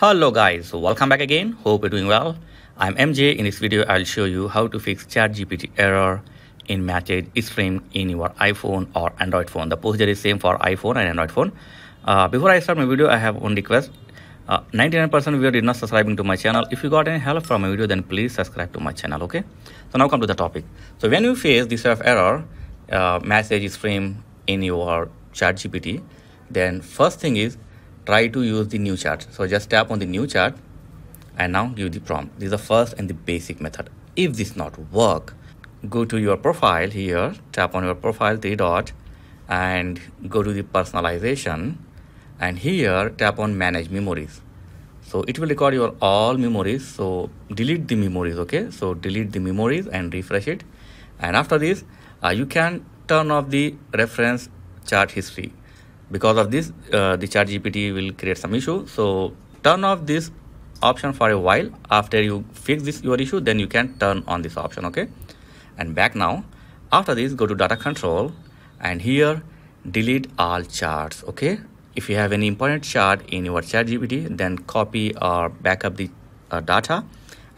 Hello guys, welcome back again. Hope you're doing well. I'm MJ. In this video, I'll show you how to fix ChatGPT error in message stream in your iPhone or Android phone. The procedure is same for iPhone and Android phone. Uh, before I start my video, I have one request. 99% uh, of you did not subscribing to my channel. If you got any help from my video, then please subscribe to my channel. Okay. So now come to the topic. So when you face this sort of error, uh, message stream in your ChatGPT, then first thing is try to use the new chart. so just tap on the new chart and now give the prompt. This is the first and the basic method. If this not work go to your profile here tap on your profile three dot and go to the personalization. And here tap on manage memories. So it will record your all memories. So delete the memories okay? So delete the memories and refresh it. And after this uh, you can turn off the reference chart history because of this uh, the chat gpt will create some issue. So turn off this option for a while. After you fix this your issue then you can turn on this option okay? And back now. After this go to data control. And here delete all charts okay? If you have any important chart in your chat gpt then copy or backup the uh, data.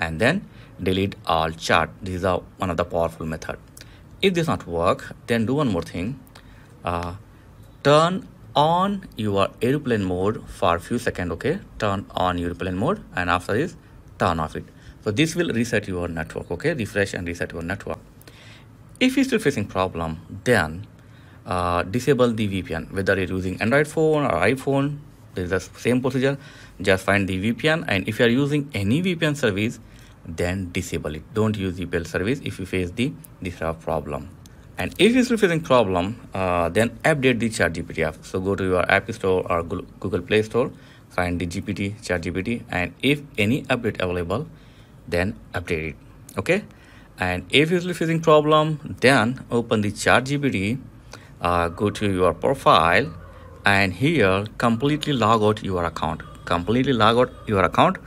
And then delete all chart. This is one of the powerful method. If this not work then do one more thing. Uh, turn on your airplane mode for few seconds okay? Turn on your airplane mode and after this turn off it. So this will reset your network okay? Refresh and reset your network. If you're still facing problem then uh, disable the vpn whether you're using android phone or iphone there's the same procedure. Just find the vpn and if you're using any vpn service then disable it. Don't use vpn service if you face the this problem and if you're still facing problem uh, then update the chat gpt app. So go to your app store or google play store find the gpt chat gpt and if any update available then update it. Okay? And if you're still facing problem then open the chat gpt uh, go to your profile and here completely log out your account. Completely log out your account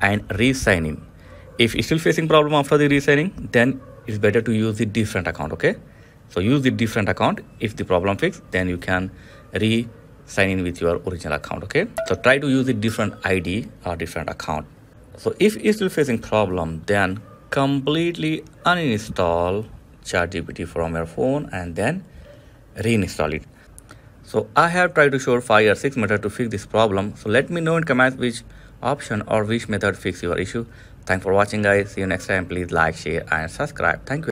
and re-sign in. If you're still facing problem after the re-signing then it's better to use the different account okay so use the different account. If the problem fixed then you can re sign in with your original account okay? So try to use a different id or different account. So if you're still facing problem then completely uninstall ChatGPT from your phone and then reinstall it. So i have tried to show five or six methods to fix this problem. So let me know in comments which option or which method fix your issue. Thanks for watching guys. See you next time. Please like share and subscribe. Thank you